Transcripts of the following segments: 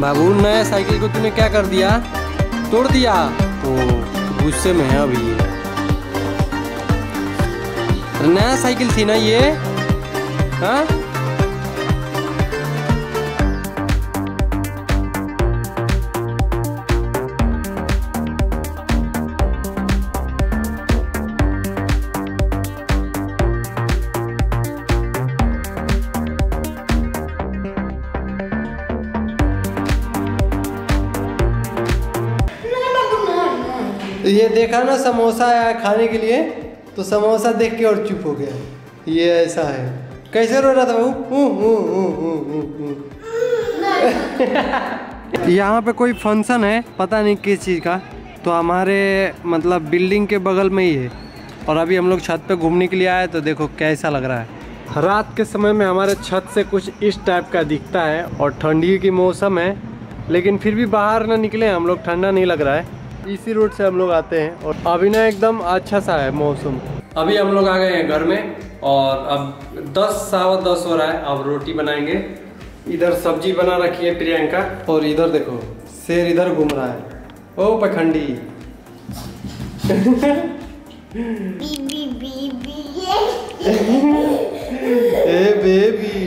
बाबू नया साइकिल को तूने क्या कर दिया? तोड़ दिया? ओ, गुस्से में है अभी। नया साइकिल थी ना ये? हाँ? ये देखा ना समोसा आया खाने के लिए तो समोसा देख के और चुप हो गया। ये ऐसा है। कैसे रो रहा था वो। यहाँ पे कोई फ़ंक्शन है, पता नहीं किस चीज़ का। तो हमारे मतलब बिल्डिंग के बगल में ही है। और अभी हम लोग छत पे घूमने के लिए आए तो देखो कैसा लग रहा है। रात के समय में हमारे छत से कुछ इस टाइप का दिखता है, और ठंडी की मौसम है। लेकिन फिर भी बाहर ना निकले, हम लोग ठंडा नहीं लग रहा है। इसी रूट से हम लोग आते हैं और अभी ना एकदम अच्छा सा है मौसम। अभी हम लोग आ गए हैं घर में और अब दस सवा दस हो रहा है अब रोटी बनाएँगे। इधर सब्ज़ी बना रखी है प्रियंका। और इधर देखो शेर इधर घूम रहा है। ओ पखंडी। बी बी बी बी ए बेबी।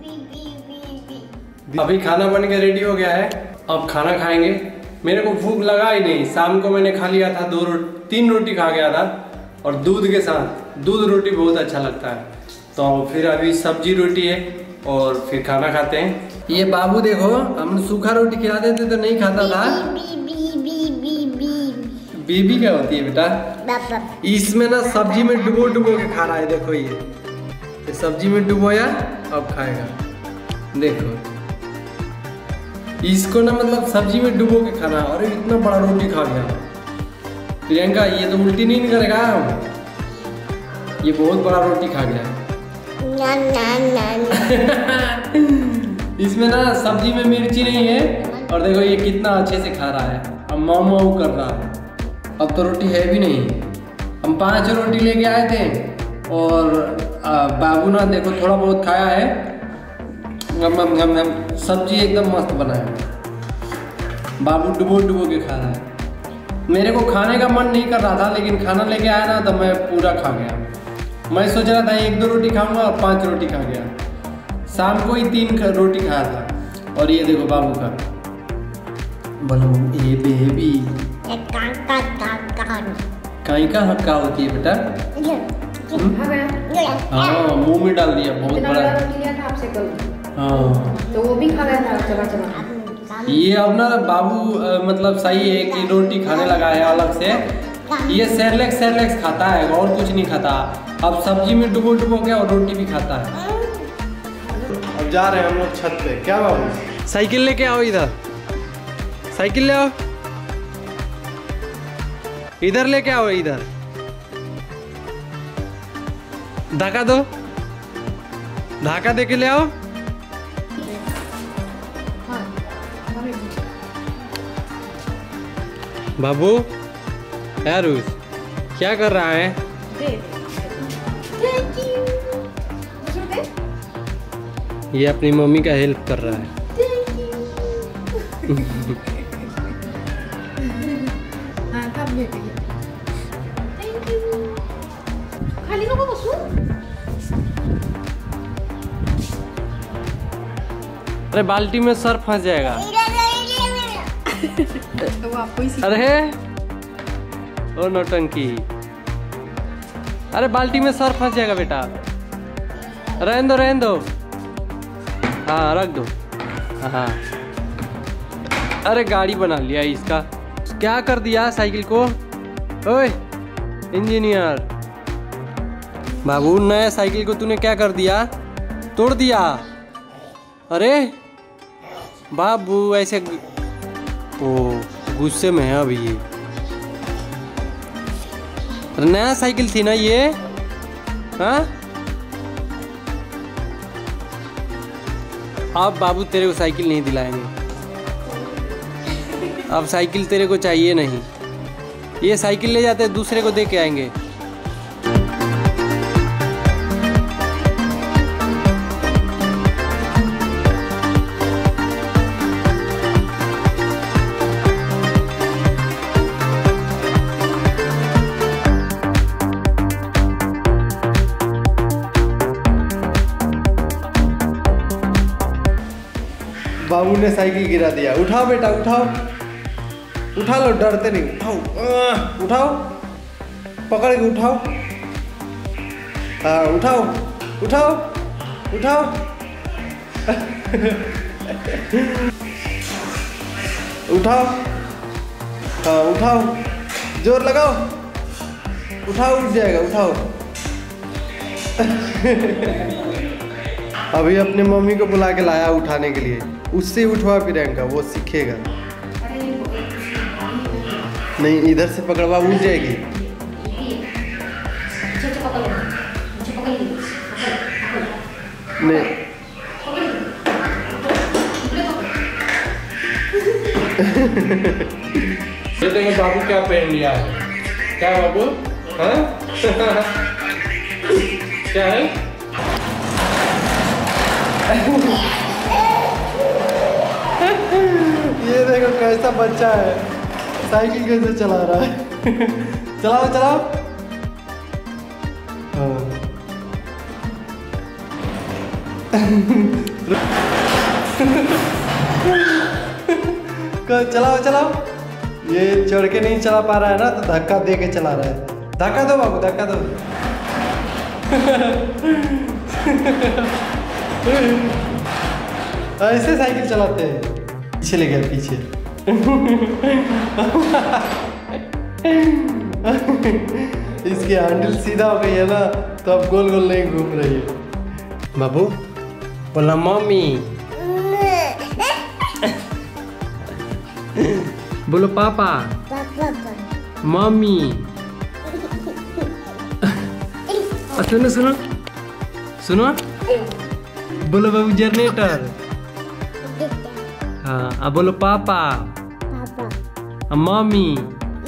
बी बी बी बी अभी खाना बन के रेडी हो गया है। अब खाना खाएँगे। मेरे को भूख लगा ही नहीं। शाम को मैंने खा लिया था दो रो, तीन रोटी खा गया था और दूध के साथ। दूध रोटी बहुत अच्छा लगता है। तो फिर अभी सब्ज़ी रोटी है और फिर खाना खाते हैं। ये बाबू देखो हम सूखा रोटी खिला देते तो नहीं खाता था। बीबी क्या होती है बेटा? इसमें ना सब्ज़ी में डुबो डुबो के खा रहा है देखो ये सब्ज़ी में डुबोया अब खाएगा। देखो। इसको ना मतलब सब्ज़ी में डुबो के खाना और इतना बड़ा रोटी खा गया। प्रियंका ये तो उल्टी नहीं करेगा ये बहुत बड़ा रोटी खा गया। ना ना ना ना इसमें ना सब्ज़ी में मिर्ची नहीं है और देखो ये कितना अच्छे से खा रहा है। अब माऊ माऊ कर रहा है। अब तो रोटी है भी नहीं। हम पाँच रोटी लेके आए थे और बाबू ना देखो थोड़ा बहुत खाया है। गम गम गम गम सब्ज़ी एकदम मस्त बना है। बाबू डुबो डुबो के खा रहा है। मेरे को खाने का मन नहीं कर रहा था लेकिन खाना लेके आया ना तो मैं पूरा खा गया। मैं सोच रहा था एक दो रोटी खाऊँगा और पाँच रोटी खा गया। शाम को ही तीन रोटी खाया था। और ये देखो बाबू का। बोलो ए बेबी। का कहीं का हक्का होती है बेटा। हाँ मुँह में डाल दिया बहुत बड़ा। हाँ। तो वो भी खा गया था चबा चबा ये अब ना बाबू मतलब सही है कि रोटी खाने लगा है अलग से। ये सेरलेक्स सेरलेक्स खाता है और कुछ नहीं खाता। अब सब्ज़ी में डुबो डुबो के और रोटी भी खाता है। अब जा रहे हैं हम लोग छत पे। क्या बाबू? साइकिल लेके आओ इधर। साइकिल ले आओ। इधर लेके आओ इधर। धक्का दो। धक्का दे के ले आओ। बाबू, यारूस, क्या कर रहा है? ये अपनी मम्मी का हेल्प कर रहा है। अरे बाल्टी में सर फंस जाएगा। अरे ओ नौटंकी। अरे बाल्टी में सर फंस जाएगा बेटा। रहन दो रहन दो। हाँ रख दो। हाँ। अरे गाड़ी बना लिया इसका। क्या कर दिया साइकिल को? ओए, इंजीनियर। बाबू, नया साइकिल को तूने क्या कर दिया? तोड़ दिया। अरे, बाबू, ऐसे ओ, गुस्से में है अभी ये। नया साइकिल थी ना ये? हाँ? अब बाबू तेरे को साइकिल नहीं दिलाएँगे। अब साइकिल तेरे को चाहिए नहीं। ये साइकिल ले जाते, दूसरे को दे के आएँगे। बाबू ने साइकिल गिरा दिया। उठाओ बेटा, उठाओ। उठा लो डरते नहीं। उठाओ। उठाओ। पकड़ के उठाओ। हाँ उठाओ। उठाओ। उठाओ। उठाओ। हाँ उठाओ। ज़ोर लगाओ। उठाओ, उठ जाएगा, उठाओ। अभी अपने मम्मी को बुला के लाया उठाने के लिए। उससे उठवा प्रियंका वो सीखेगा नहीं, इधर से पकड़वा, उठ जाएगी। नहीं। देखो बाबू क्या पहन लिया है? क्या बाबू? हाँ? क्या है? ये देखो कैसा बच्चा है। साइकिल कैसे चला रहा है। चलाओ चलाओ। हाँ। चलाओ चलाओ। ये चढ़ के नहीं चला पा रहा है ना तो धक्का दे के चला रहा है। धक्का दो बाबू, धक्का दो। ऐसे साइकिल चलाते हैं। पीछे ले गया, पीछे। इसकी हैंडल सीधा हो गई है ना तो अब गोल गोल नहीं घूम रही है। बाबू, बोला, मम्मी। बोलो, पापा। मम्मी। सुनो सुनो। सुनो। बोलो, बाबू, जनरेटर। हाँ अब बोलो पापा। पापा। मम्मी।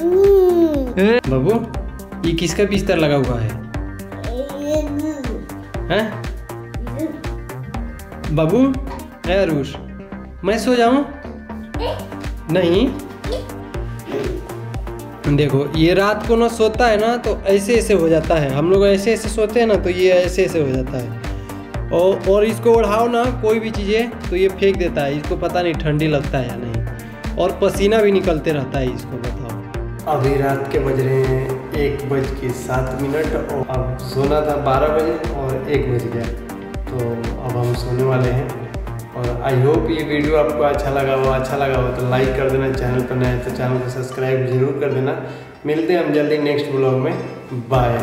हम्म। बाबू ये किसका बिस्तर लगा हुआ है? हैं? बाबू है अरुष मैं सो जाऊँ? नहीं। देखो ये रात को ना सोता है ना तो ऐसे ऐसे हो जाता है। हम लोग ऐसे ऐसे सोते हैं ना तो ये ऐसे ऐसे हो जाता है। और और इसको ओढ़ाओ ना, कोई भी चीज़ें तो ये फेंक देता है। इसको पता नहीं ठंडी लगता है या नहीं। और पसीना भी निकलते रहता है इसको, बताओ। अभी रात के बज रहे हैं एक बज के सात मिनट और अब सोना था बारह बजे और एक बज गया। तो अब हम सोने वाले हैं और आई होप ये वीडियो आपको अच्छा लगा हो। अच्छा लगा हो तो लाइक कर देना चैनल पर नए तो चैनल को सब्सक्राइब ज़रूर कर देना। मिलते हैं हम जल्दी नेक्स्ट ब्लॉग में। बाय